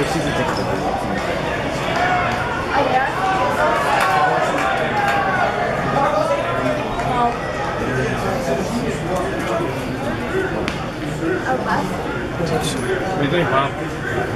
This is addictive. What do you think, Mom?